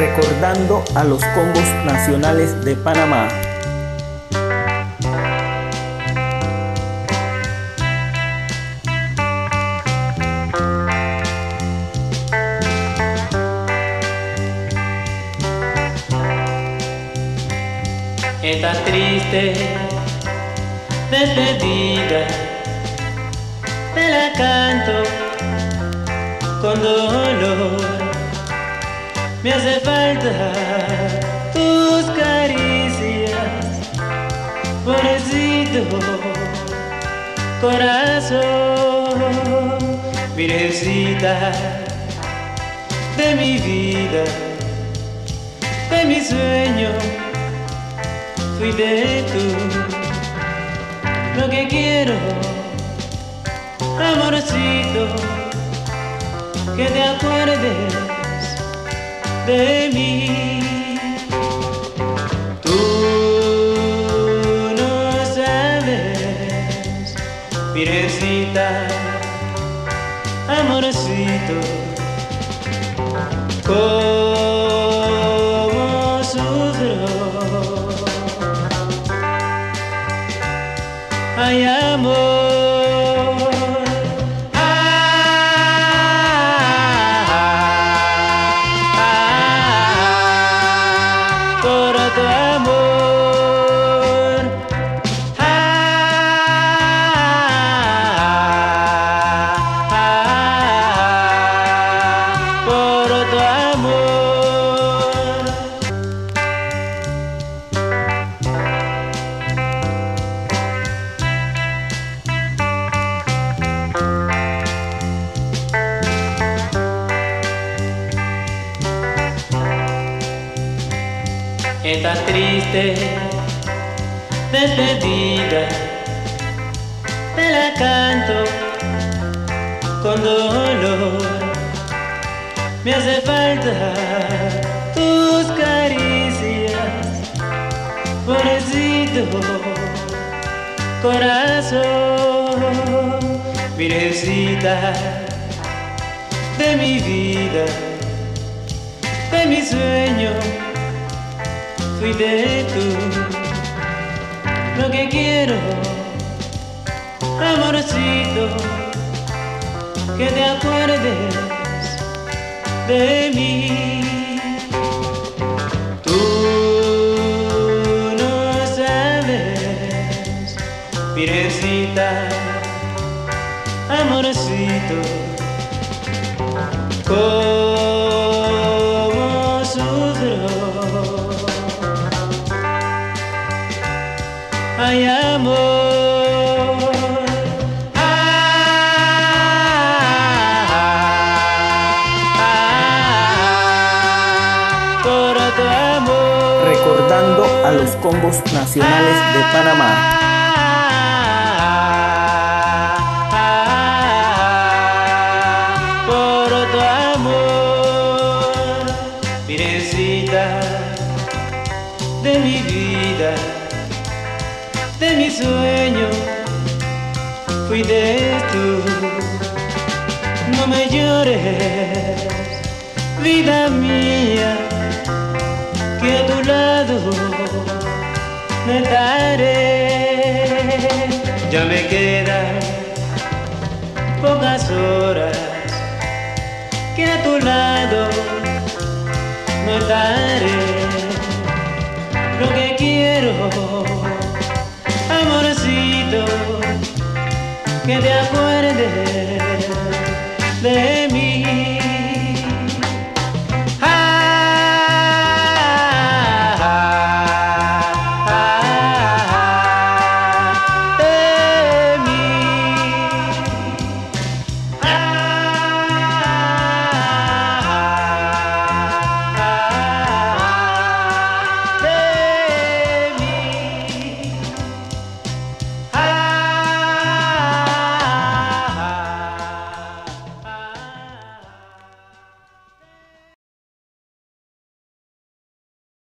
recordando a los combos nacionales de Panamá. Esta triste despedida te la canto con dolor. Me hace falta tus caricias, pobrecito corazón, virgencita de mi vida, de mi sueño. Fuiste tú lo que quiero, amorcito, que te acuerdes de mí. Tú no sabes, virgencita, amorcito, cómo sufro. Ay, amor. Esta triste despedida te la canto con dolor. Me hace falta tus caricias, pobrecito corazón, virgencita de mi vida, de mi sueño tú lo que quiero, amorcito, que te acuerdes de mí. Tú no sabes, virgencita, amorcito, Recordando a los combos nacionales de Panamá. Por tu amor, virgencita de mi vida, de mi sueño, fuiste tú. No me llores, vida mía, no estaré. Ya me quedan pocas horas que a tu lado no estaré. Lo que quiero, amorcito, que te acuerdes de mí.